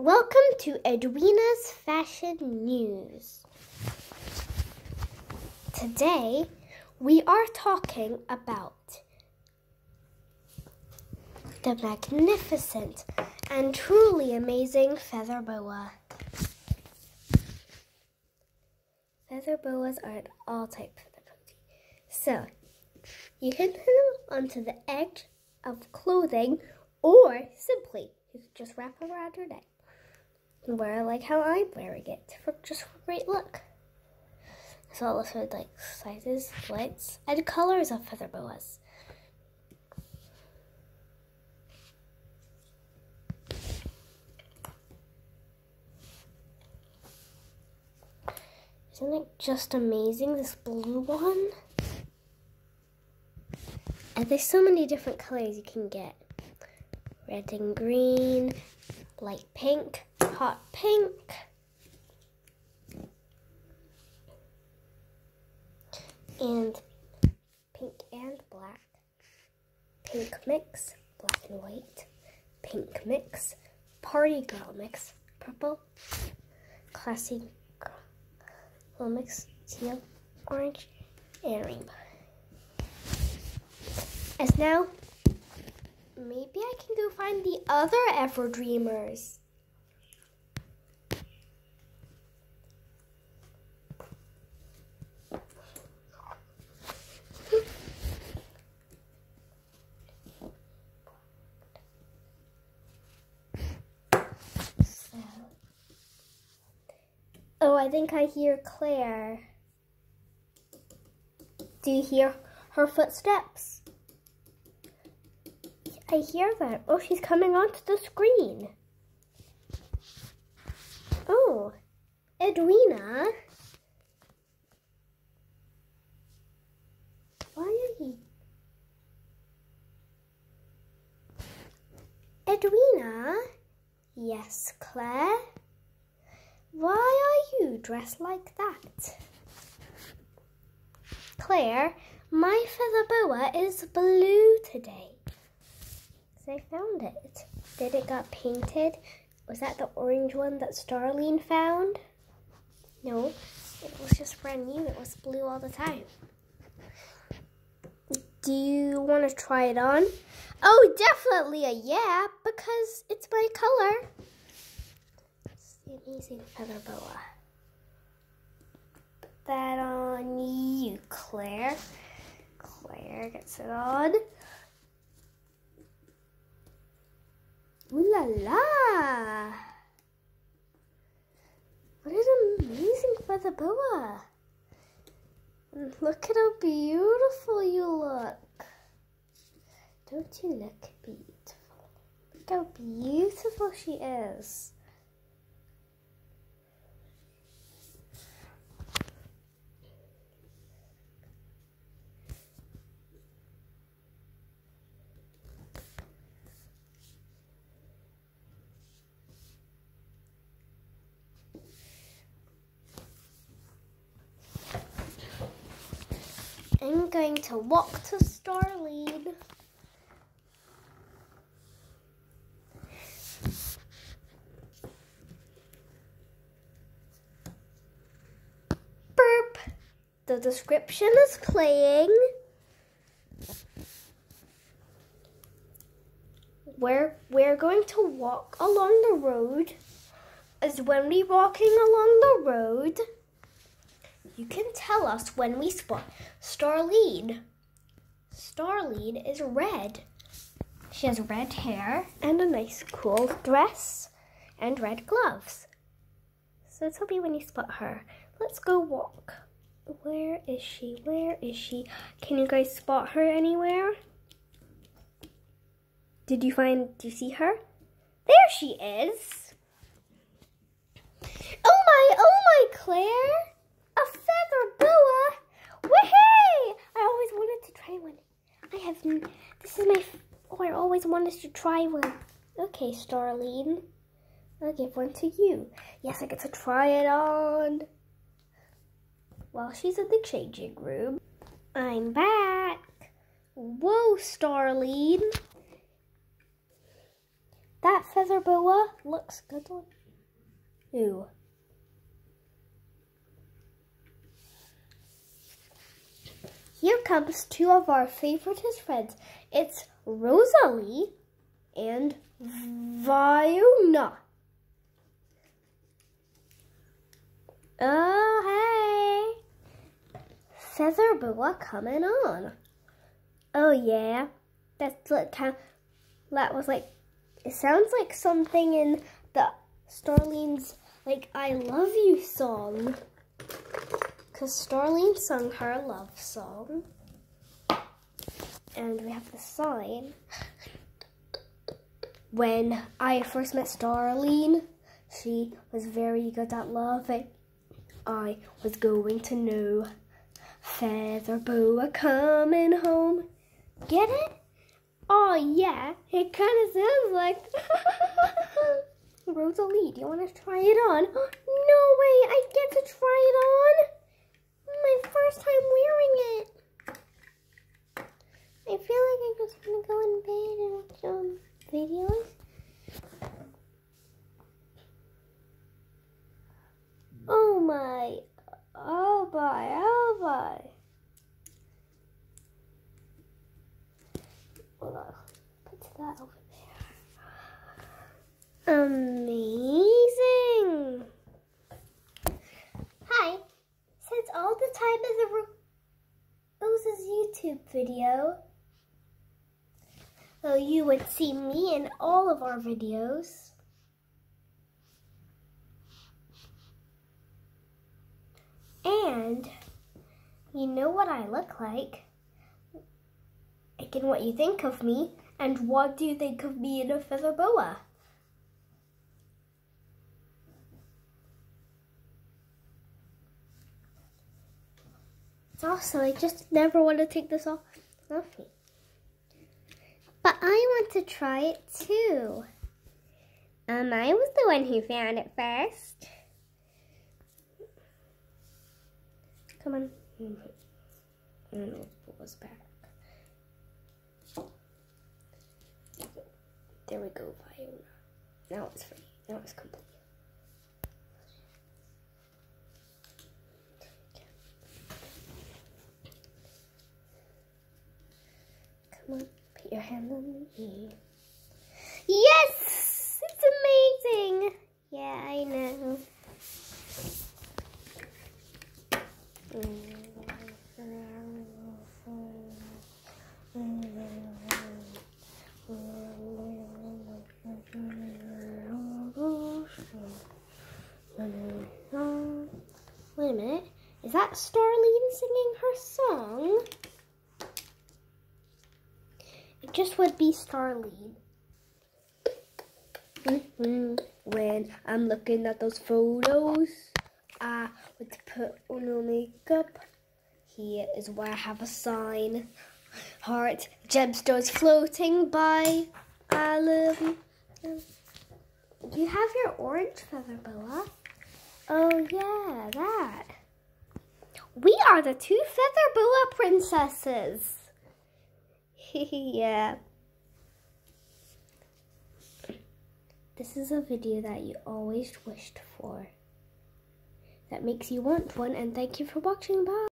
welcome to Edwina's Fashion News. Today, we are talking about the magnificent and truly amazing feather boa. Feather boas are in all types of clothing. So, you can put them onto the edge of clothing or simply you just wrap it around your neck wear like how I'm wearing it for just for great look. So I'll also like sizes, lights, and colors of feather boas. Isn't it just amazing, this blue one? And there's so many different colors you can get. Red and green, light pink, hot pink. And pink and black. Pink mix, black and white. Pink mix, party girl mix, purple. Classy girl mix, teal, orange, and rainbow. As now, maybe I can go find the other Ever I think I hear Claire. Do you hear her footsteps? I hear that. Oh, she's coming onto the screen. Oh, Edwina. Why are you? Edwina? Yes, Claire? Why are you dressed like that? Claire, my feather boa is blue today. I found it. Did it got painted? Was that the orange one that Starline found? No, it was just brand new. It was blue all the time. Do you want to try it on? Oh, definitely a yeah, because it's my color. Amazing feather boa. Put that on you, Claire. Claire gets it on. Ooh la la! What an amazing feather boa! Look at how beautiful you look. Don't you look beautiful? Look how beautiful she is. I'm going to walk to Starlead. Burp. The description is playing. We're, we're going to walk along the road. As when we walking along the road, you can tell us when we spot Starlead. Starlead is red. She has red hair and a nice cool dress and red gloves. So tell me when you spot her. Let's go walk. Where is she? Where is she? Can you guys spot her anywhere? Did you find, do you see her? There she is. Oh my, oh my, Claire a feather boa. Woohoo! I always wanted to try one. I have, this is my, oh, I always wanted to try one. Okay, Starline. I'll give one to you. Yes, I get to try it on. While she's in the changing room. I'm back. Whoa, Starline. That feather boa looks good on you. Here comes two of our favoriteest friends. It's Rosalie and Viona. Oh, hey. Feather boa coming on. Oh, yeah. That's what kind that was like. It sounds like something in the Starling's, like, I love you song. Because Starlene sung her love song. And we have the sign. When I first met Starlene, she was very good at loving. I was going to know. Feather boa coming home. Get it? Oh yeah, it kind of sounds like Rosalie. Do you want to try it on? No way, I get to try it on. First time wearing it. I feel like I'm just gonna go in bed and watch um, videos. Oh my, oh boy, oh boy. Hold on, put that over there. Amazing. Hi, since all the time is a Rose's YouTube video, so you would see me in all of our videos. And you know what I look like. Again, what you think of me, and what do you think of me in a feather boa? Also, I just never want to take this off, off. But I want to try it too. Um, I was the one who found it first. Come on. And it was back. There we go, Viona. Now it's free. Now it's complete. Put your hand on me. Yes! It's amazing! Yeah, I know. Wait a minute. Is that Starlene singing her song? Just would be Starlene. Mm -hmm. When I'm looking at those photos, I would put on no makeup. Here is where I have a sign. Heart, gemstones floating by. I love you. You have your orange feather boa. Oh yeah, that. We are the two feather boa princesses. yeah. This is a video that you always wished for. That makes you want one and thank you for watching. Bye.